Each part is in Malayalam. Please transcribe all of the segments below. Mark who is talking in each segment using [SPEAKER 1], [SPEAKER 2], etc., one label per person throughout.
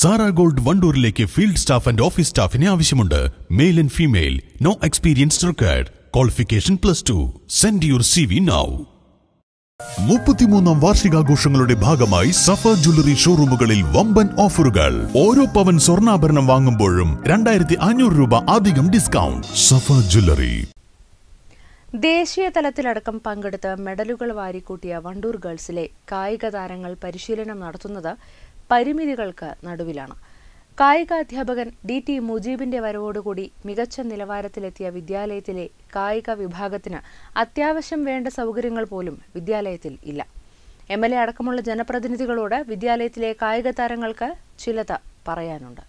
[SPEAKER 1] സാറ ഗോൾഡ് വണ്ടൂരിലേക്ക് ഫീൽഡ് സ്റ്റാഫ് ആൻഡ് ഓഫീസ് സ്റ്റാഫിനെ ആവശ്യമുണ്ട്. Male and female no experience required qualification plus two send your C V now മുപ്പത്തിമൂന്നാം വാർഷികാഘോഷങ്ങളുടെ ഭാഗമായി സഫ ജ്വല്ലറി ഷോറൂമുകളിൽ വമ്പൻ ഓഫറുകൾ. ഓരോ പവൻ സ്വർണാഭരണം വാങ്ങുമ്പോഴും രണ്ടായിരത്തി അഞ്ഞൂറ് രൂപ അധികം ഡിസ്കൗണ്ട്. സഫ ജ്വല്ലറി.
[SPEAKER 2] ദേശീയ തലത്തിലടക്കം പങ്കെടുത്ത് മെഡലുകൾ വാരിക്കൂട്ടിയ വണ്ടൂർ ഗേൾസിലെ കായിക താരങ്ങൾ പരിശീലനം നടത്തുന്നത് പരിമിതികൾക്ക് നടുവിലാണ്. കായിക അധ്യാപകൻ ഡി ടി മുജീബിന്റെ വരവോടുകൂടി മികച്ച നിലവാരത്തിലെത്തിയ വിദ്യാലയത്തിലെ കായിക വിഭാഗത്തിന് അത്യാവശ്യം വേണ്ട സൗകര്യങ്ങൾ പോലും വിദ്യാലയത്തിൽ ഇല്ല. എം എൽ എ അടക്കമുള്ള ജനപ്രതിനിധികളോട് വിദ്യാലയത്തിലെ കായിക താരങ്ങൾക്ക് ചിലത പറയാനുണ്ട്.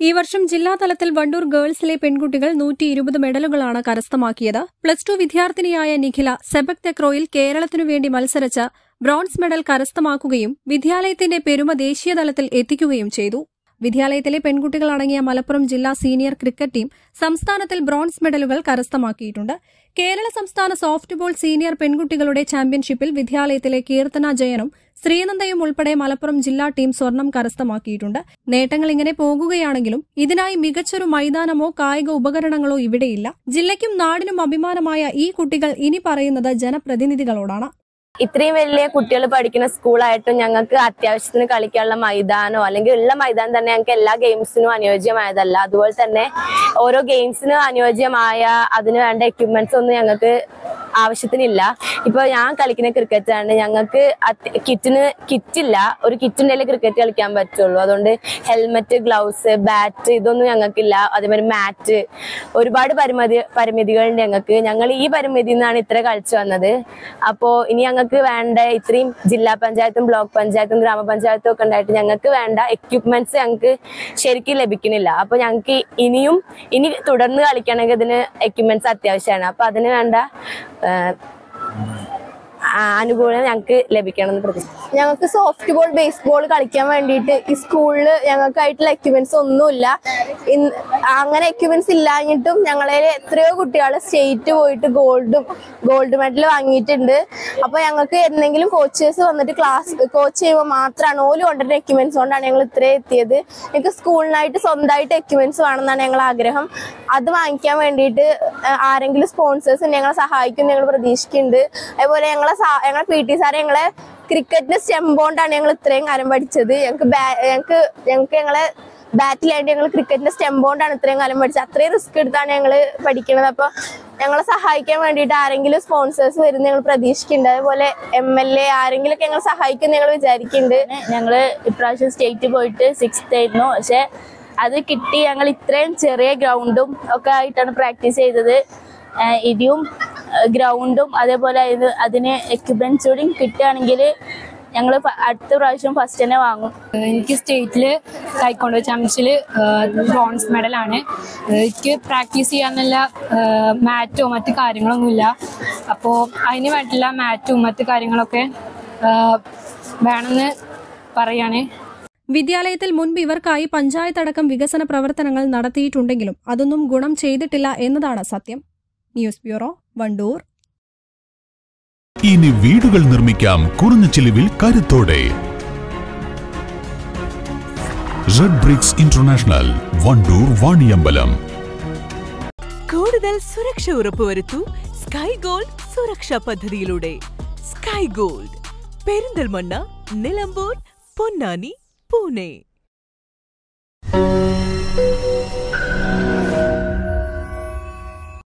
[SPEAKER 3] ഈ വർഷം ജില്ലാതലത്തിൽ വണ്ടൂർ ഗേൾസിലെ പെൺകുട്ടികൾ നൂറ്റി ഇരുപത് മെഡലുകളാണ് കരസ്ഥമാക്കിയത്. പ്ലസ് ടു വിദ്യാർത്ഥിനിയായ നിഖില സെബക് തെക്രോയിൽ കേരളത്തിനുവേണ്ടി മത്സരിച്ച് ബ്രോൺസ് മെഡൽ കരസ്ഥമാക്കുകയും വിദ്യാലയത്തിന്റെ പെരുമ ദേശീയതലത്തിൽ എത്തിക്കുകയും ചെയ്തു. വിദ്യാലയത്തിലെ പെൺകുട്ടികൾ പെൺകുട്ടികളടങ്ങിയ മലപ്പുറം ജില്ലാ സീനിയർ ക്രിക്കറ്റ് ടീം സംസ്ഥാനത്തിൽ ബ്രോൺസ് മെഡലുകൾ കരസ്ഥമാക്കിയിട്ടുണ്ട്. കേരള സംസ്ഥാന സോഫ്റ്റ്ബോൾ സീനിയർ പെൺകുട്ടികളുടെ ചാമ്പ്യൻഷിപ്പിൽ വിദ്യാലയത്തിലെ കീർത്തന ജയനും ശ്രീനന്ദയും ഉൾപ്പെടെ മലപ്പുറം ജില്ലാ ടീം സ്വർണം കരസ്ഥമാക്കിയിട്ടുണ്ട്. നേട്ടങ്ങൾ ഇങ്ങനെ പോകുകയാണെങ്കിലും ഇതിനായി മികച്ചൊരു മൈതാനമോ കായിക ഉപകരണങ്ങളോ ഇവിടെയില്ല. ജില്ലയ്ക്കും നാടിനും അഭിമാനമായ ഈ കുട്ടികൾ ഇനി പറയുന്നത് ജനപ്രതിനിധികളോടാണ്.
[SPEAKER 4] ഇത്രയും വലിയ കുട്ടികൾ പഠിക്കുന്ന സ്കൂളായിട്ടും ഞങ്ങൾക്ക് അത്യാവശ്യത്തിന് കളിക്കാനുള്ള മൈതാനോ അല്ലെങ്കിൽ ഉള്ള മൈതാനം തന്നെ ഞങ്ങൾക്ക് എല്ലാ ഗെയിംസിനും അനുയോജ്യമായതല്ല. അതുപോലെ തന്നെ ഓരോ ഗെയിംസിനും അനുയോജ്യമായ അതിനു വേണ്ട എക്യുപ്മെന്റ്സ് ഒന്നും ഞങ്ങൾക്ക് ആവശ്യത്തിനില്ല. ഇപ്പൊ ഞാൻ കളിക്കുന്ന ക്രിക്കറ്റ് ആണ്. ഞങ്ങൾക്ക് കിറ്റിന് കിറ്റില്ല ഒരു കിറ്റ് ഉണ്ടെങ്കിൽ ക്രിക്കറ്റ് കളിക്കാൻ പറ്റുള്ളൂ. അതുകൊണ്ട് ഹെൽമെറ്റ് ഗ്ലൗസ് ബാറ്റ് ഇതൊന്നും ഞങ്ങൾക്കില്ല. അതേമാതിരി മാറ്റ് ഒരുപാട് പരിമിതി പരിമിതികളുണ്ട് ഞങ്ങൾക്ക്. ഞങ്ങൾ ഈ പരിമിതിയിൽ നിന്നാണ് ഇത്ര കളിച്ചു വന്നത്. അപ്പോ ഇനി ഞങ്ങൾക്ക് വേണ്ട ഇത്രയും ജില്ലാ പഞ്ചായത്തും ബ്ലോക്ക് പഞ്ചായത്തും ഗ്രാമപഞ്ചായത്തും ഒക്കെ ഉണ്ടായിട്ട് ഞങ്ങൾക്ക് വേണ്ട എക്യുപ്മെന്റ്സ് ഞങ്ങൾക്ക് ശരിക്കും ലഭിക്കുന്നില്ല. അപ്പൊ ഞങ്ങൾക്ക് ഇനിയും ഇനി തുടർന്ന് കളിക്കണമെങ്കിൽ ഇതിന് എക്യുപ്മെന്റ്സ് അത്യാവശ്യമാണ്. അപ്പൊ അതിന് വേണ്ട That. അനുകൂലം ഞങ്ങൾക്ക് ലഭിക്കണം എന്ന് പ്രതീക്ഷിക്കുന്നു.
[SPEAKER 5] ഞങ്ങൾക്ക് സോഫ്റ്റ് ബോൾ ബേസ്ബോൾ കളിക്കാൻ വേണ്ടിയിട്ട് ഈ സ്കൂളിൽ ഞങ്ങൾക്കായിട്ടുള്ള എക്യുപ്മെന്റ്സ് ഒന്നുമില്ല. അങ്ങനെ എക്യുപ്മെന്റ്സ് ഇല്ലാഞ്ഞിട്ടും ഞങ്ങളെ എത്രയോ കുട്ടികൾ സ്റ്റേറ്റ് പോയിട്ട് ഗോൾഡും ഗോൾഡ് മെഡൽ വാങ്ങിയിട്ടുണ്ട്. അപ്പൊ ഞങ്ങൾക്ക് എന്തെങ്കിലും കോച്ചേഴ്സ് വന്നിട്ട് ക്ലാസ് കോച്ച് ചെയ്യുമ്പോൾ മാത്രമാണ് ഓൽ കൊണ്ടുവരുന്ന എക്യുപ്മെന്റ്സ് കൊണ്ടാണ് ഞങ്ങൾ ഇത്രയും എത്തിയത്. ഞങ്ങൾക്ക് സ്കൂളിനായിട്ട് സ്വന്തമായിട്ട് എക്യുപ്മെന്റ്സ് വേണമെന്നാണ് ഞങ്ങൾ ആഗ്രഹം. അത് വാങ്ങിക്കാൻ വേണ്ടിയിട്ട് ആരെങ്കിലും സ്പോൺസേഴ്സ് ഞങ്ങളെ സഹായിക്കും ഞങ്ങൾ പ്രതീക്ഷിക്കുന്നുണ്ട്. അതുപോലെ ഞങ്ങളെ ഞങ്ങളെ പി ടി സാറ് ഞങ്ങളെ ക്രിക്കറ്റിന്റെ സ്റ്റെമ്പോണ്ടാണ് ഞങ്ങൾ ഇത്രയും കാലം പഠിച്ചത്. ഞങ്ങൾക്ക് ഞങ്ങൾക്ക് ഞങ്ങൾക്ക് ഞങ്ങളെ ബാറ്റിലായിട്ട് ഞങ്ങൾ ക്രിക്കറ്റിന്റെ സ്റ്റെമ്പോണ്ടാണ് ഇത്രയും കാലം പഠിച്ചത്. അത്രയും റിസ്ക് എടുത്താണ് ഞങ്ങൾ പഠിക്കുന്നത് അപ്പൊ ഞങ്ങളെ സഹായിക്കാൻ വേണ്ടിയിട്ട് ആരെങ്കിലും സ്പോൺസേഴ്സ് വരുന്ന ഞങ്ങൾ പ്രതീക്ഷിക്കുന്നുണ്ട്. അതുപോലെ എം എൽ എ ആരെങ്കിലും ഒക്കെ ഞങ്ങൾ സഹായിക്കും ഞങ്ങൾ വിചാരിക്കുന്നുണ്ട്.
[SPEAKER 6] ഞങ്ങൾ ഇപ്രാവശ്യം സ്റ്റേറ്റ് പോയിട്ട് സിക്സ്ത് ആയിരുന്നു. പക്ഷെ അത് കിട്ടി ഞങ്ങൾ ഇത്രയും ചെറിയ ഗ്രൗണ്ടും ഒക്കെ ആയിട്ടാണ് പ്രാക്ടീസ് ചെയ്തത്. ഇനിയും ഗ്രൗണ്ടും അതേപോലെ ഇത് അതിന് എക്യുപ്മെന്റ്സ് കൂടി കിട്ടുകയാണെങ്കിൽ ഞങ്ങൾ അടുത്ത പ്രാവശ്യം ഫസ്റ്റ് തന്നെ വാങ്ങും.
[SPEAKER 7] എനിക്ക് സ്റ്റേറ്റിൽ തൈക്കോണ്ടോ ചാമ്പ്യൻഷിപ്പിൽ ബ്രോൺസ് മെഡലാണ് എനിക്ക് പ്രാക്ടീസ് ചെയ്യാനുള്ള മാറ്റോ മറ്റു കാര്യങ്ങളൊന്നുമില്ല. അപ്പോൾ അതിന് വേണ്ടിയുള്ള മാറ്റും മറ്റു കാര്യങ്ങളൊക്കെ വേണമെന്ന് പറയാണ്.
[SPEAKER 3] വിദ്യാലയത്തിൽ മുൻപ് ഇവർക്കായി പഞ്ചായത്തടക്കം വികസന പ്രവർത്തനങ്ങൾ നടത്തിയിട്ടുണ്ടെങ്കിലും അതൊന്നും ഗുണം ചെയ്തിട്ടില്ല എന്നതാണ് സത്യം. News bureau Wandoor.
[SPEAKER 1] ഇനി വീടുകൾ നിർമ്മിക്കാം കുറഞ്ഞ ചിലവിൽ കരുത്തോടെ. Red bricks international Wandoor Vaniyambalam.
[SPEAKER 8] കൂടുതൽ സുരക്ഷ ഉറപ്പുവരുത്തൂ സ്കൈ ഗോൾഡ് സുരക്ഷാ പദ്ധതിയിലൂടെ. Sky gold Perinthalmanna Nilambur Ponnani Pune.